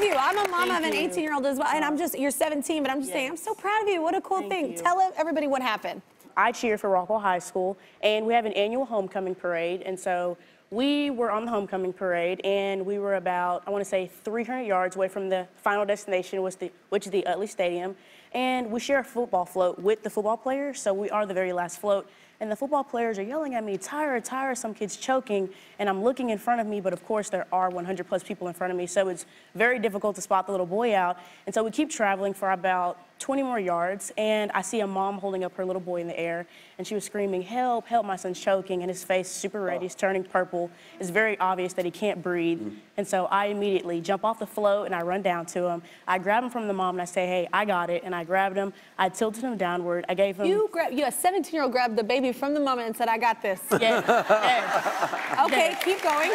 of you. I'm a mom Thank of an 18 year old as well, and I'm just, you're 17, but I'm just saying, I'm so proud of you. What a cool Thank thing. you. Tell everybody what happened. I cheer for Rockwall High School, and we have an annual homecoming parade. And so we were on the homecoming parade, and we were about, I want to say, 300 yards away from the final destination, was the, which is the Utley Stadium. And we share a football float with the football players, so we are the very last float. And the football players are yelling at me, Tyra, Tyra, some kid's choking. And I'm looking in front of me, but of course there are 100 plus people in front of me. So it's very difficult to spot the little boy out. And so we keep traveling for about 20 more yards. And I see a mom holding up her little boy in the air. And she was screaming, help, help, my son's choking. And his face is super red, oh. he's turning purple. It's very obvious that he can't breathe. Mm-hmm. And so I immediately jump off the float and I run down to him. I grab him from the mom and I say, hey, I got it. And I grabbed him, I tilted him downward. I gave him. You grabbed, you a 17 year old grabbed the baby from the mama and said, I got this. Yeah, yeah. Okay, keep going.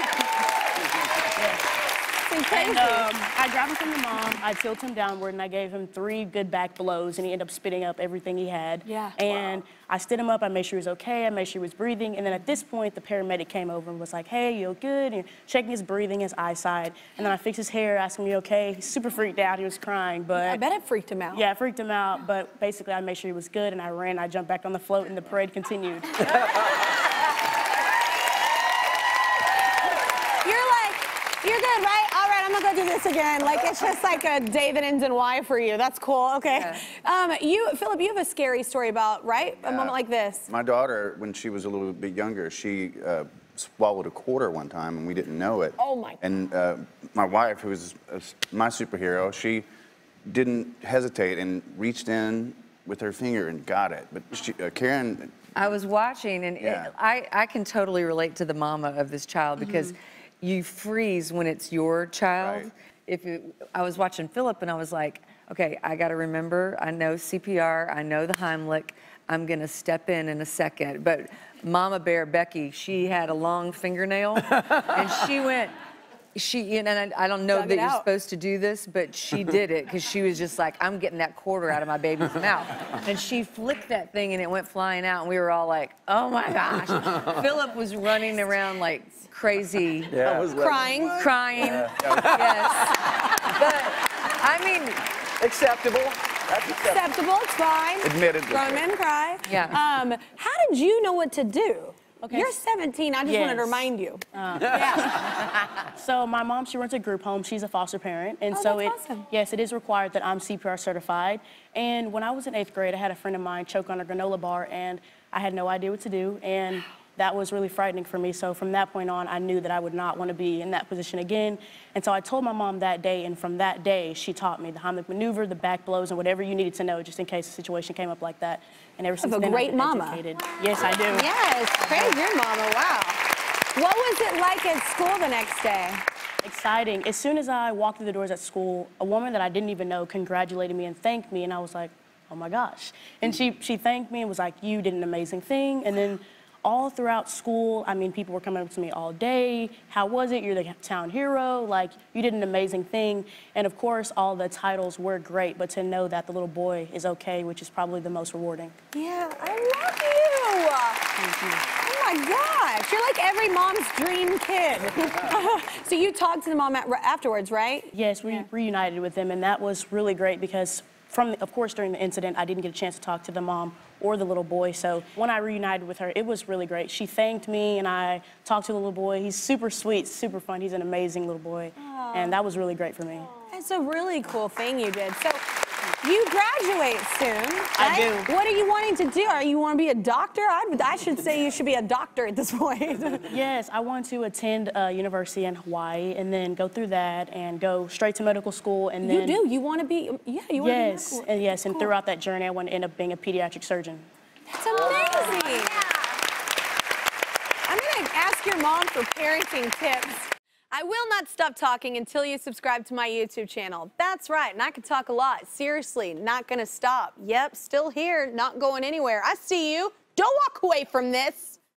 Crazy. And um, I grabbed him from the mom, I tilted him downward, and I gave him three good back blows, and he ended up spitting up everything he had. Yeah. And I stood him up, I made sure he was okay, I made sure he was breathing, and then at this point, the paramedic came over and was like, hey, you're good? And checking his breathing, his eyesight, and then I fixed his hair, asked him, you okay? He's super freaked out, he was crying, but... I bet it freaked him out. Yeah, it freaked him out, but basically I made sure he was good, and I ran, I jumped back on the float, and the parade continued. You're like, you're good, right? All right, I'm gonna go do this again. Like it's just like a David ends in Y for you. That's cool. Okay. Um, you, Philip, you have a scary story about right a moment like this. My daughter, when she was a little bit younger, she uh, swallowed a quarter one time and we didn't know it. Oh, my And uh, my wife, who was uh, my superhero, she didn't hesitate and reached in with her finger and got it. But she, uh, Karen, I was watching, and it- I, I can totally relate to the mama of this child because you freeze when it's your child. Right. If you, I was watching Philip, and I was like, okay, I got to remember. I know CPR. I know the Heimlich. I'm gonna step in in a second. But Mama Bear Becky, she had a long fingernail, and she went. She and I, I don't know Dug that you're out. supposed to do this, but she did it because she was just like, I'm getting that quarter out of my baby's mouth. And she flicked that thing and it went flying out. And we were all like, oh my gosh. Philip was running around like crazy, Crying. crying. Yes. But I mean, Acceptable. That's acceptable. Acceptable. It's fine. Admittedly. Grown men cry. Yeah. Um, how did you know what to do? Okay. You're 17. I just wanted to remind you. Uh. yeah So my mom, she runs a group home. She's a foster parent, and Oh, so that's it, awesome. yes, it is required that I'm CPR certified. And when I was in eighth grade, I had a friend of mine choke on a granola bar, and I had no idea what to do, and that was really frightening for me. So from that point on, I knew that I would not want to be in that position again. And so I told my mom that day, and from that day, she taught me the Heimlich maneuver, the back blows, and whatever you needed to know, just in case a situation came up like that. And ever since a then, great I've mama. educated. Yes, I do. Yes. Praise your mama. Wow. What was it like at school the next day? exciting. As soon as I walked through the doors at school, a woman that I didn't even know congratulated me and thanked me, and I was like, oh my gosh. And she, she thanked me and was like, you did an amazing thing. And then all throughout school, I mean, people were coming up to me all day. How was it? You're the town hero. Like, you did an amazing thing. And of course, all the titles were great, but to know that the little boy is okay, which is probably the most rewarding. Yeah, I love you. Thank you. Oh my gosh, you're like every mom's dream kid. so you talked to the mom at, afterwards, right? Yes, we reunited with them, and that was really great because, from the, of course, during the incident, I didn't get a chance to talk to the mom or the little boy. So when I reunited with her, it was really great. She thanked me, and I talked to the little boy. He's super sweet, super fun. He's an amazing little boy, and that was really great for me. It's a really cool thing you did. So you graduate soon. I right? do. What are you wanting to do? Are you want to be a doctor? I, I should say you should be a doctor at this point. Yes, I want to attend a university in Hawaii, and then go through that, and go straight to medical school, and then. you do. You want to be. Yeah, you want yes, to be. and yes, and throughout that journey, I want to end up being a pediatric surgeon. That's amazing. Oh, I'm going to ask your mom for parenting tips. I will not stop talking until you subscribe to my YouTube channel. That's right, and I can talk a lot. Seriously, not to stop. Yep, still here, not going anywhere. I see you. Don't walk away from this.